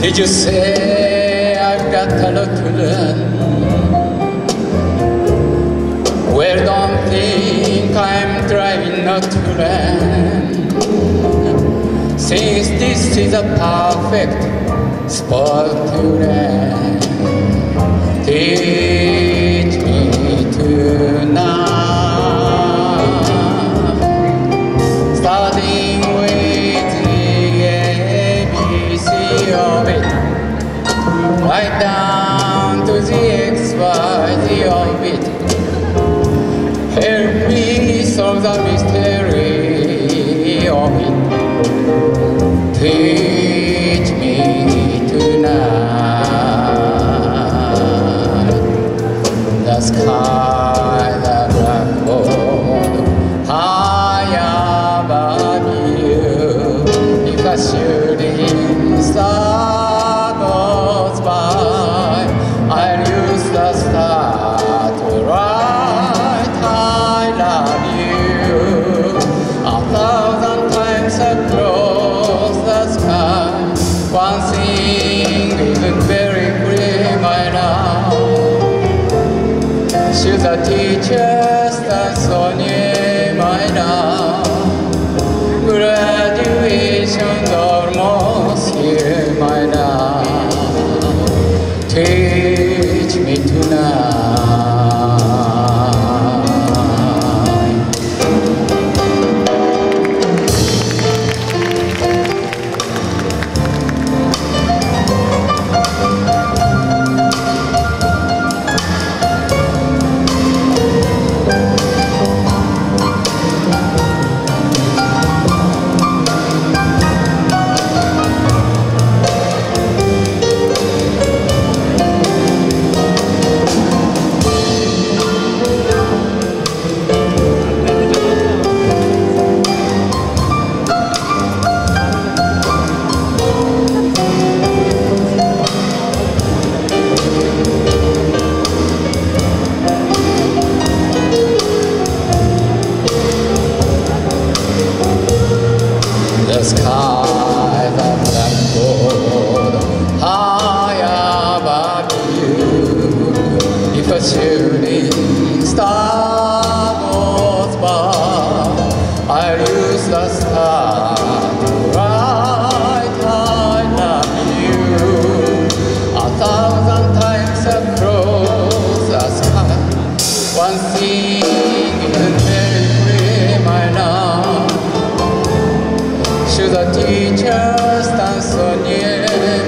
Did you say I've got a lot to learn? Well, don't think I'm driving not to learn. Since this is a perfect spot to learn, XYZ of it. Help me solve the mystery of it. Teach me tonight. The sky, the blackboard, high above you. If a shooting star very. Should the teachers dance on you, The sky,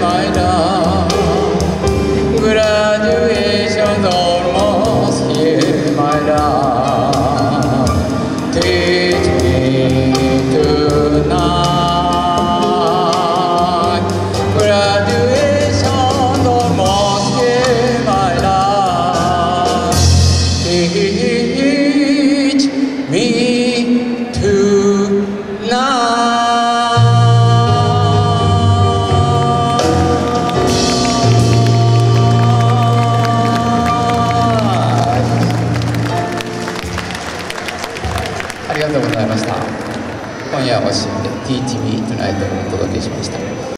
my love? Graduation's almost here, my. Teach me tonight. Graduation's almost here, my me りがとうございました。今夜は惜しんで TTV トゥナイトをお届けしました。